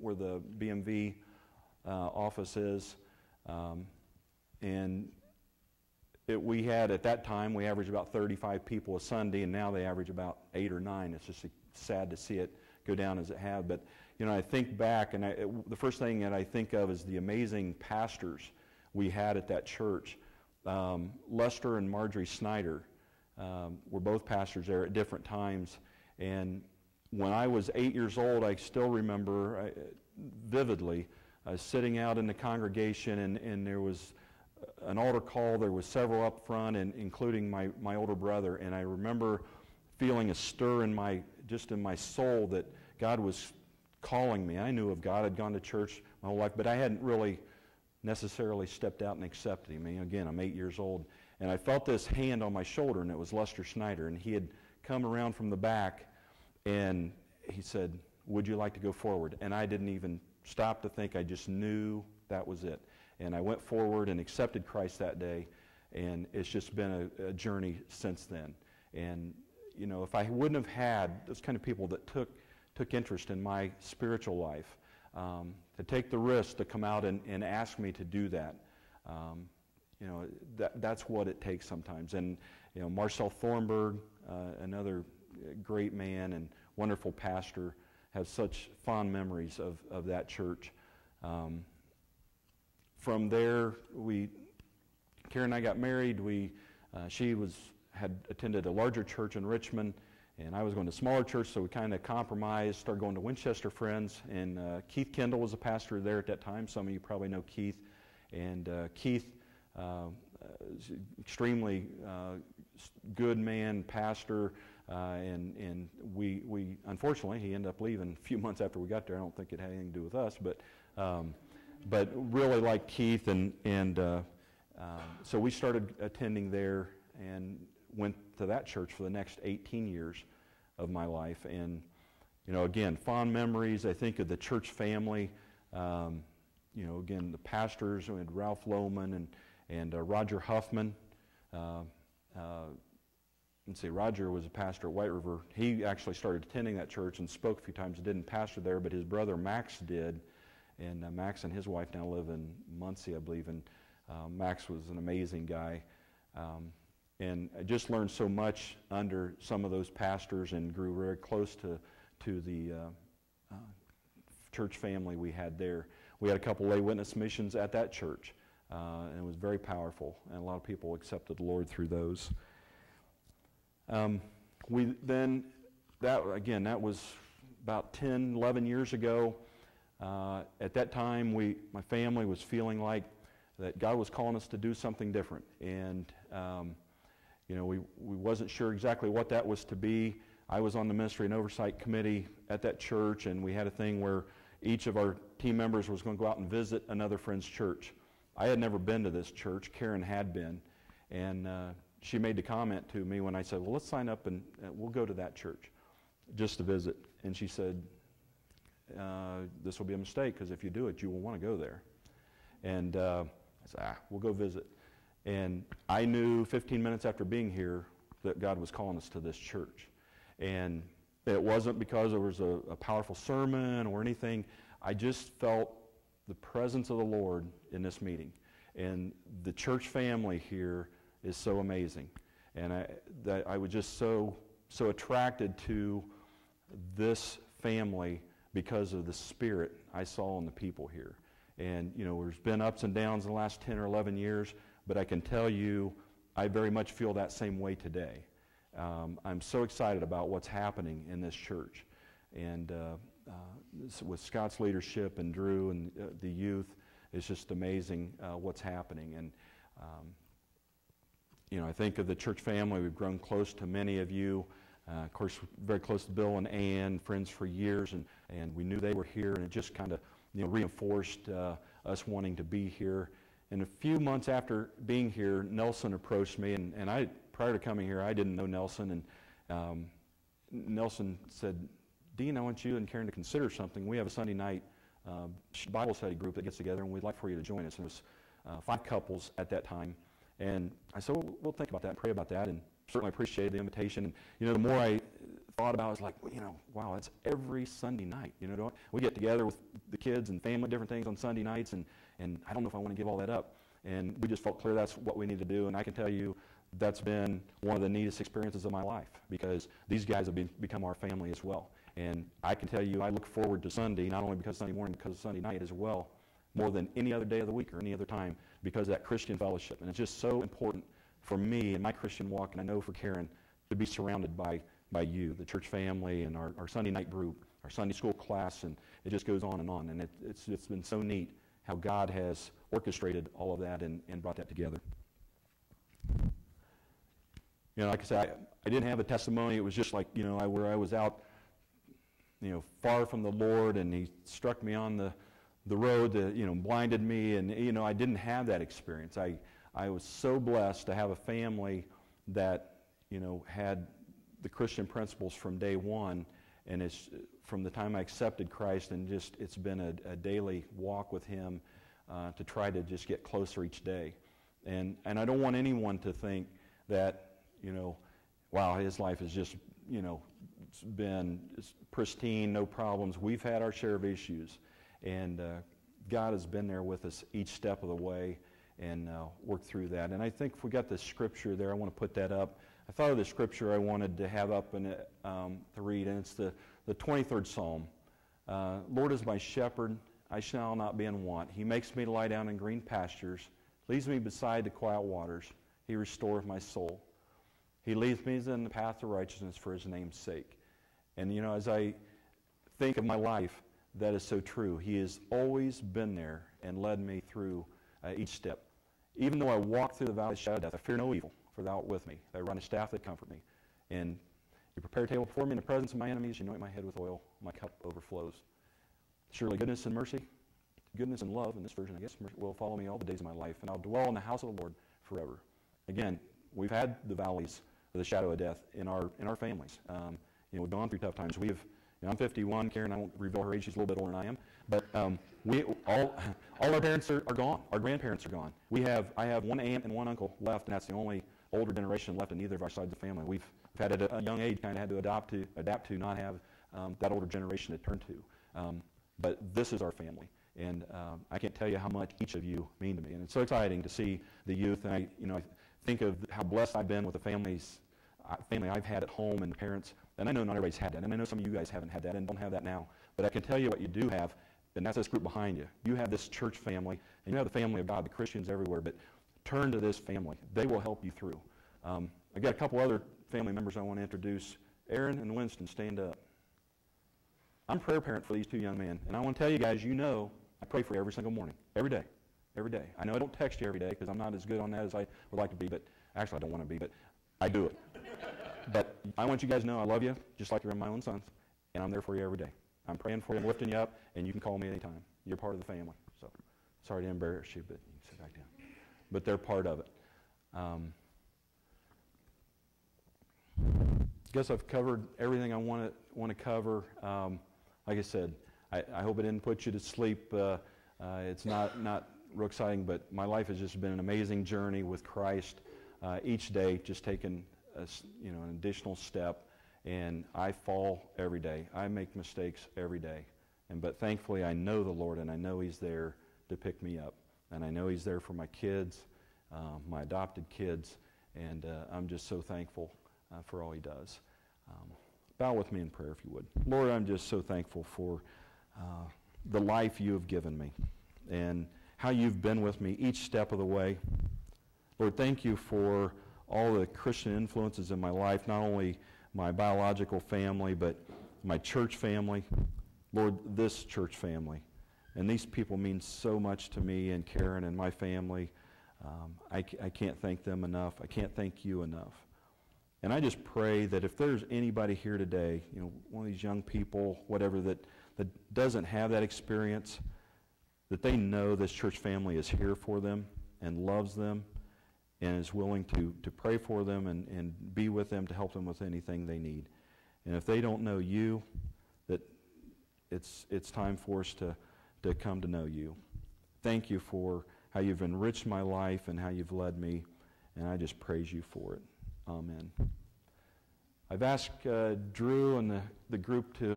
where the BMV uh, office is. Um, and it, we had, at that time, we averaged about 35 people a Sunday, and now they average about eight or nine. It's just sad to see it go down as it had. But, you know, I think back, and I, it, the first thing that I think of is the amazing pastors we had at that church. Um, Lester and Marjorie Snyder um, were both pastors there at different times. And when I was eight years old, I still remember I, vividly uh, sitting out in the congregation, and, and there was an altar call. There was several up front, and including my, my older brother. And I remember feeling a stir in my just in my soul that God was calling me. I knew of God. I'd gone to church my whole life, but I hadn't really necessarily stepped out and accepted Him. again, I'm eight years old, and I felt this hand on my shoulder, and it was Lester Schneider, and he had come around from the back, and he said, "Would you like to go forward?" And I didn't even stop to think. I just knew that was it, and I went forward and accepted Christ that day, and it's just been a, a journey since then. And you know, if I wouldn't have had those kind of people that took took interest in my spiritual life, um, to take the risk to come out and, and ask me to do that. Um, you know, that, that's what it takes sometimes. And, you know, Marcel Thornburg, uh, another great man and wonderful pastor, have such fond memories of, of that church. Um, from there, we, Karen and I got married. We, uh, she was, had attended a larger church in Richmond and I was going to a smaller church, so we kind of compromised, started going to Winchester Friends. And uh, Keith Kendall was a pastor there at that time. Some of you probably know Keith. And uh, Keith, uh, extremely uh, good man, pastor. Uh, and and we, we, unfortunately, he ended up leaving a few months after we got there. I don't think it had anything to do with us, but, um, but really like Keith. And, and uh, um, so we started attending there and went to that church for the next 18 years of my life. And, you know, again, fond memories. I think of the church family. Um, you know, again, the pastors, had Ralph Lohman and, and uh, Roger Huffman. Uh, let's see, Roger was a pastor at White River. He actually started attending that church and spoke a few times. Didn't pastor there, but his brother Max did. And uh, Max and his wife now live in Muncie, I believe. And uh, Max was an amazing guy. Um, and I just learned so much under some of those pastors and grew very close to, to the uh, uh, church family we had there. We had a couple lay witness missions at that church, uh, and it was very powerful, and a lot of people accepted the Lord through those. Um, we then, that again, that was about 10, 11 years ago. Uh, at that time, we, my family was feeling like that God was calling us to do something different, and um, you know, we, we wasn't sure exactly what that was to be. I was on the ministry and oversight committee at that church, and we had a thing where each of our team members was going to go out and visit another friend's church. I had never been to this church. Karen had been. And uh, she made the comment to me when I said, Well, let's sign up and uh, we'll go to that church just to visit. And she said, uh, This will be a mistake because if you do it, you will want to go there. And uh, I said, Ah, we'll go visit. And I knew 15 minutes after being here that God was calling us to this church. And it wasn't because there was a, a powerful sermon or anything. I just felt the presence of the Lord in this meeting. And the church family here is so amazing. And I, that I was just so, so attracted to this family because of the spirit I saw in the people here. And, you know, there's been ups and downs in the last 10 or 11 years, but I can tell you, I very much feel that same way today. Um, I'm so excited about what's happening in this church. And uh, uh, with Scott's leadership and Drew and uh, the youth, it's just amazing uh, what's happening. And, um, you know, I think of the church family. We've grown close to many of you. Uh, of course, very close to Bill and Ann, friends for years, and, and we knew they were here, and it just kind of you know, reinforced uh, us wanting to be here. And a few months after being here, Nelson approached me, and, and I, prior to coming here, I didn't know Nelson. And um, Nelson said, Dean, I want you and Karen to consider something. We have a Sunday night uh, Bible study group that gets together, and we'd like for you to join us. And it was uh, five couples at that time. And I said, well, we'll think about that and pray about that, and certainly appreciated the invitation. And, you know, the more I thought about it, it's like, well, you know, wow, that's every Sunday night. You know, we get together with the kids and family, different things on Sunday nights, and, and I don't know if I want to give all that up. And we just felt clear that's what we need to do. And I can tell you, that's been one of the neatest experiences of my life because these guys have been, become our family as well. And I can tell you, I look forward to Sunday, not only because Sunday morning, because Sunday night as well, more than any other day of the week or any other time because of that Christian fellowship. And it's just so important for me and my Christian walk, and I know for Karen, to be surrounded by, by you, the church family, and our, our Sunday night group, our Sunday school class, and it just goes on and on. And it, it's, it's been so neat how God has orchestrated all of that and, and brought that together. You know, like I said, I, I didn't have a testimony. It was just like, you know, I, where I was out, you know, far from the Lord, and He struck me on the, the road that, you know, blinded me. And, you know, I didn't have that experience. I, I was so blessed to have a family that, you know, had the Christian principles from day one. And it's from the time I accepted Christ, and just it's been a, a daily walk with Him uh, to try to just get closer each day. And, and I don't want anyone to think that, you know, wow, his life has just, you know, been pristine, no problems. We've had our share of issues. And uh, God has been there with us each step of the way and uh, worked through that. And I think if we got the scripture there, I want to put that up. I thought of the scripture I wanted to have up and um, to read, and it's the, the 23rd Psalm. Uh, Lord is my shepherd, I shall not be in want. He makes me lie down in green pastures, leads me beside the quiet waters. He restoreth my soul. He leads me in the path of righteousness for his name's sake. And, you know, as I think of my life, that is so true. He has always been there and led me through uh, each step. Even though I walk through the valley of the shadow of death, I fear no evil, for thou art with me. Thy rod and staff that comfort me. And you prepare a table before me in the presence of my enemies. You anoint my head with oil. My cup overflows. Surely goodness and mercy, goodness and love, in this version, I guess, will follow me all the days of my life, and I'll dwell in the house of the Lord forever. Again, we've had the valleys of the shadow of death in our, in our families. Um, you know, we've gone through tough times. We've you I'm 51. Karen, I won't reveal her age. She's a little bit older than I am. But um, we all, all our parents are, are gone. Our grandparents are gone. We have, I have one aunt and one uncle left, and that's the only older generation left in either of our sides of the family. We've had at a, young age kind of had to adopt to adapt to not have um, that older generation to turn to. Um, but this is our family, and um, I can't tell you how much each of you mean to me. And it's so exciting to see the youth. And I, you know, I think of how blessed I've been with the families, family I've had at home, and the parents and I know not everybody's had that. And I know some of you guys haven't had that and don't have that now. But I can tell you what you do have, and that's this group behind you. You have this church family, and you have the family of God, the Christians everywhere. But turn to this family. They will help you through. Um, I got a couple other family members I want to introduce. Aaron and Winston, stand up. I'm prayer parent for these two young men. And I want to tell you guys, you know, I pray for you every single morning, every day, every day. I know I don't text you every day because I'm not as good on that as I would like to be, but actually I don't want to be, but I do it. But I want you guys to know I love you just like you're my own sons, and I'm there for you every day. I'm praying for you, I'm lifting you up, and you can call me anytime. You're part of the family. So sorry to embarrass you, but you can sit back down. But they're part of it. Um, guess I've covered everything I want to want to cover. Um, like I said, I, I, hope it didn't put you to sleep. Uh, uh, it's not not real exciting, but my life has just been an amazing journey with Christ. Uh, each day, just taking a, you know, an additional step, and I fall every day. I make mistakes every day. And, but thankfully, I know the Lord, and I know He's there to pick me up. And I know He's there for my kids, uh, my adopted kids, and uh, I'm just so thankful uh, for all He does. Um, bow with me in prayer, if you would. Lord, I'm just so thankful for uh, the life you have given me and how you've been with me each step of the way. Lord, thank you for all the Christian influences in my life, not only my biological family, but my church family. Lord, this church family. And these people mean so much to me and Karen and my family. Um, I, I can't thank them enough. I can't thank you enough. And I just pray that if there's anybody here today, you know, one of these young people, whatever, that, that doesn't have that experience, that they know this church family is here for them and loves them and is willing to, to pray for them and, and be with them to help them with anything they need. And if they don't know you, that it's, it's time for us to, to come to know you. Thank you for how you've enriched my life and how you've led me, and I just praise you for it. Amen. I've asked uh, Drew and the, the group to